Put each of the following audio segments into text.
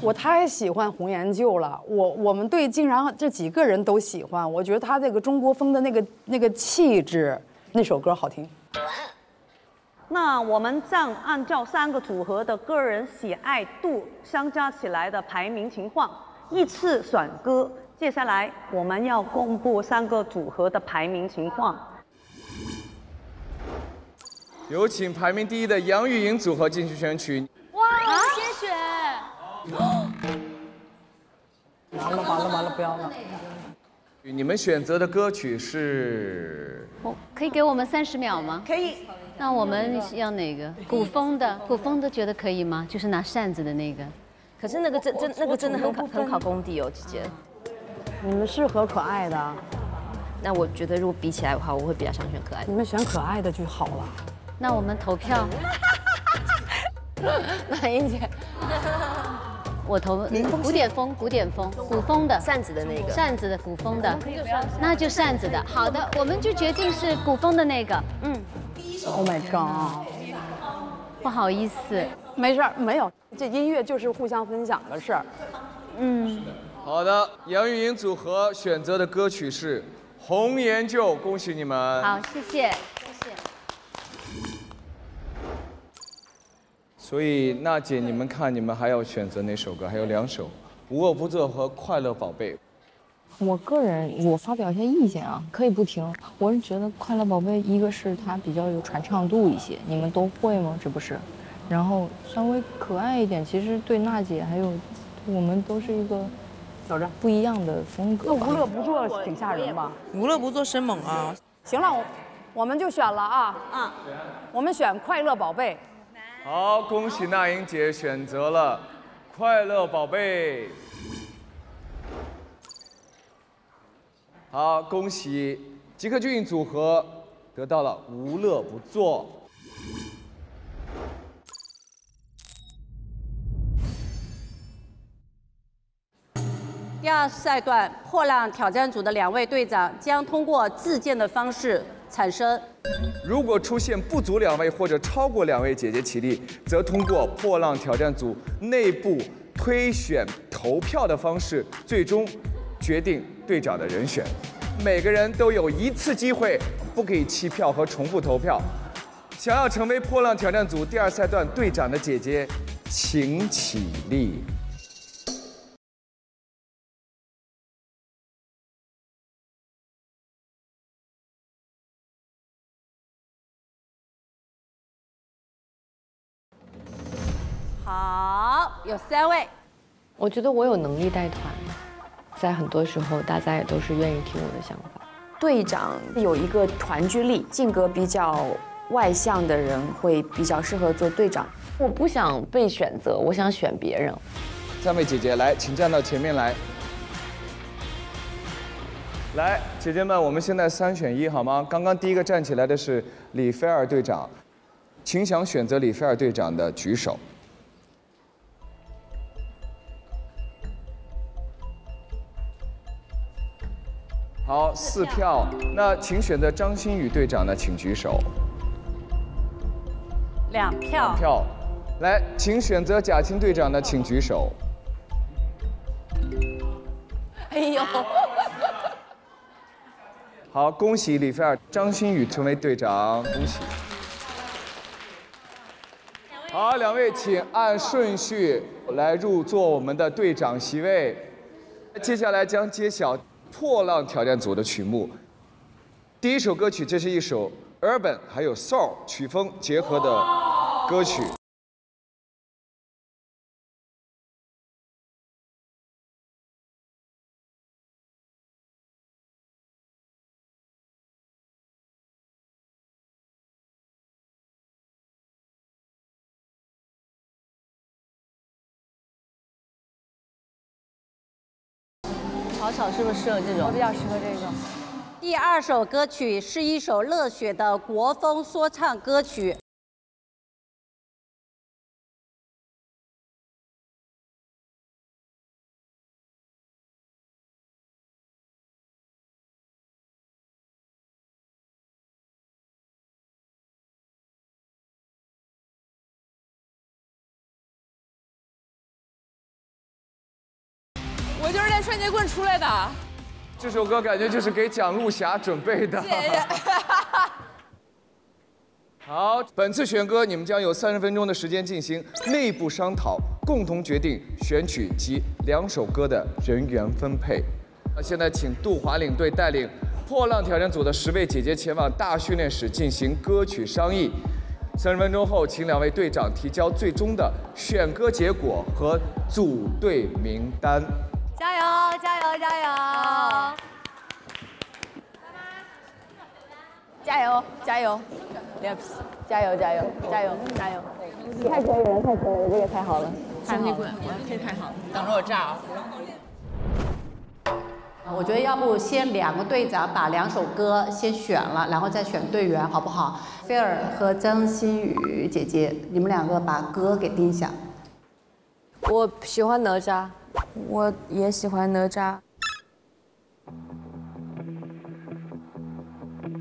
我太喜欢红颜旧了，我我们队竟然这几个人都喜欢，我觉得他这个中国风的那个那个气质，那首歌好听。那我们这样按照三个组合的个人喜爱度相加起来的排名情况依次选歌。接下来我们要公布三个组合的排名情况。有请排名第一的杨钰莹组合进行选曲。不要了。你们选择的歌曲是？我可以给我们三十秒吗？可以。那我们要哪个？古风的，古风的觉得可以吗？就是拿扇子的那个。可是那个真真那个真的很考很考功底哦，姐姐。你们适合可爱的。那我觉得如果比起来的话，我会比较想选可爱的。你们选可爱的就好了。那我们投票。那英姐。我投古典风，古典风，古风的扇子的那个，扇子的古风的，那就扇子的。好的，我们就决定是古风的那个。嗯。Oh my god！不好意思，没事儿，没有。这音乐就是互相分享的事儿。嗯。好的，杨钰莹组合选择的歌曲是《红颜旧》，恭喜你们。好，谢谢。所以娜姐，你们看，你们还要选择哪首歌？还有两首，《无恶不作》和《快乐宝贝》。我个人，我发表一下意见啊，可以不听。我是觉得《快乐宝贝》，一个是它比较有传唱度一些，你们都会吗？这不是。然后稍微可爱一点，其实对娜姐还有我们都是一个走着不一样的风格。那无乐不作挺吓人吧？无乐不作生猛啊！行了，我们就选了啊啊，我们选《快乐宝贝》。好，恭喜那英姐选择了《快乐宝贝》。好，恭喜吉克隽组合得到了《无乐不作》。第二赛段破浪挑战组的两位队长将通过自荐的方式。产生，如果出现不足两位或者超过两位姐姐起立，则通过破浪挑战组内部推选投票的方式，最终决定队长的人选。每个人都有一次机会，不可以弃票和重复投票。想要成为破浪挑战组第二赛段队长的姐姐，请起立。好，有三位。我觉得我有能力带团，在很多时候，大家也都是愿意听我的想法。队长有一个团聚力，性格比较外向的人会比较适合做队长。我不想被选择，我想选别人。三位姐姐来，请站到前面来。来，姐姐们，我们现在三选一，好吗？刚刚第一个站起来的是李菲儿队长，请想选择李菲儿队长的举手。好，四票。那请选择张馨予队长的，请举手。两票。两票。来，请选择贾青队长的，请举手。哎呦！好，恭喜李菲尔、张馨予成为队长，恭喜。好，两位请按顺序来入座我们的队长席位。接下来将揭晓。破浪挑战组的曲目，第一首歌曲，这是一首 urban 还有 soul 曲风结合的歌曲。草草是不是适合这种？我比较适合这种。第二首歌曲是一首热血的国风说唱歌曲。双截棍出来的。这首歌感觉就是给蒋璐霞准备的。谢谢。好，本次选歌你们将有三十分钟的时间进行内部商讨，共同决定选曲及两首歌的人员分配。那现在请杜华领队带领破浪挑战组的十位姐姐前往大训练室进行歌曲商议。三十分钟后，请两位队长提交最终的选歌结果和组队名单。加油！加油！加油！加油！加油！脸皮！加油！加油！加油！加油！太可以了，太可以了，这个太好了。双截棍，我可以太好了，等着我炸啊！我觉得要不先两个队长把两首歌先选了，然后再选队员，好不好？菲儿和张馨予姐姐，你们两个把歌给定下。我喜欢哪吒，我也喜欢哪吒。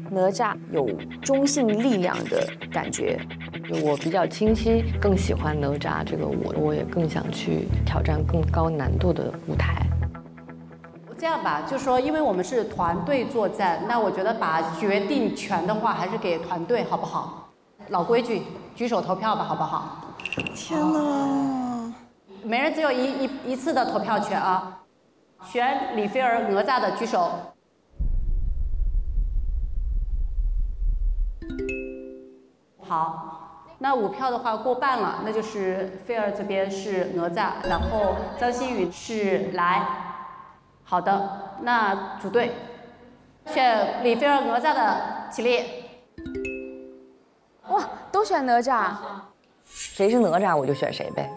哪吒有中性力量的感觉，我比较清晰，更喜欢哪吒这个我，我也更想去挑战更高难度的舞台。这样吧，就说因为我们是团队作战，那我觉得把决定权的话还是给团队，好不好？老规矩，举手投票吧，好不好？天哪！每人只有一一一次的投票权啊！选李菲儿哪吒的举手。好，那五票的话过半了，那就是菲儿这边是哪吒，然后张馨予是来。好的，那组队，选李菲儿哪吒的起立。哇，都选哪吒，谁是哪吒我就选谁呗。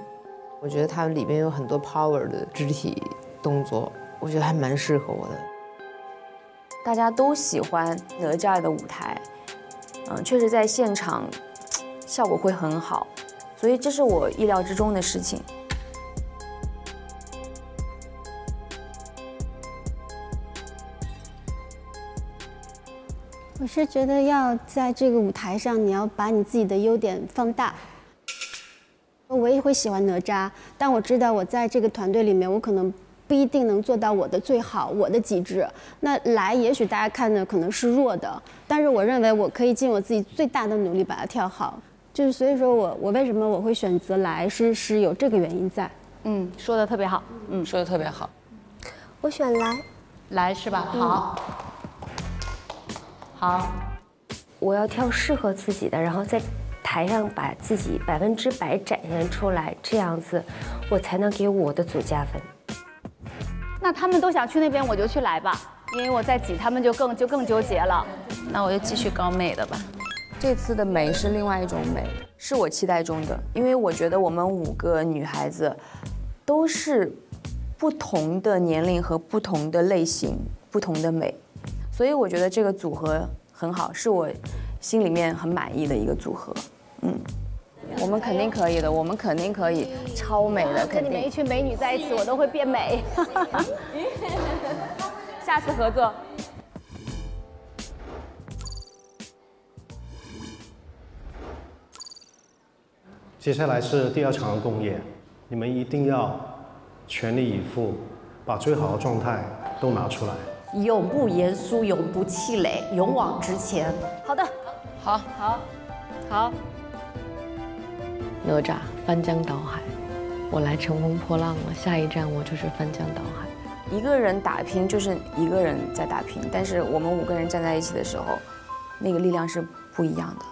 我觉得它里面有很多 power 的肢体动作，我觉得还蛮适合我的。大家都喜欢哪吒的舞台，嗯，确实在现场效果会很好，所以这是我意料之中的事情。我是觉得要在这个舞台上，你要把你自己的优点放大。我也会喜欢哪吒，但我知道我在这个团队里面，我可能不一定能做到我的最好，我的极致。那来，也许大家看的可能是弱的，但是我认为我可以尽我自己最大的努力把它跳好。就是所以说我我为什么我会选择来，是是有这个原因在。嗯，说的特别好。嗯，说的特别好。我选来，来是吧？好。好，我要挑适合自己的，然后在台上把自己百分之百展现出来，这样子我才能给我的组加分。那他们都想去那边，我就去来吧，因为我在挤，他们就更就更纠结了。那我就继续搞美的吧。这次的美是另外一种美，是我期待中的，因为我觉得我们五个女孩子都是不同的年龄和不同的类型、不同的美。所以我觉得这个组合很好，是我心里面很满意的一个组合。嗯，我们肯定可以的，我们肯定可以超美的。跟你们一群美女在一起，我都会变美。下次合作。接下来是第二场的公演，你们一定要全力以赴，把最好的状态都拿出来。永不言输，永不气馁，勇往直前。好的，好，好，好。哪吒翻江倒海，我来乘风破浪了。下一站我就是翻江倒海。一个人打拼就是一个人在打拼，但是我们五个人站在一起的时候，那个力量是不一样的。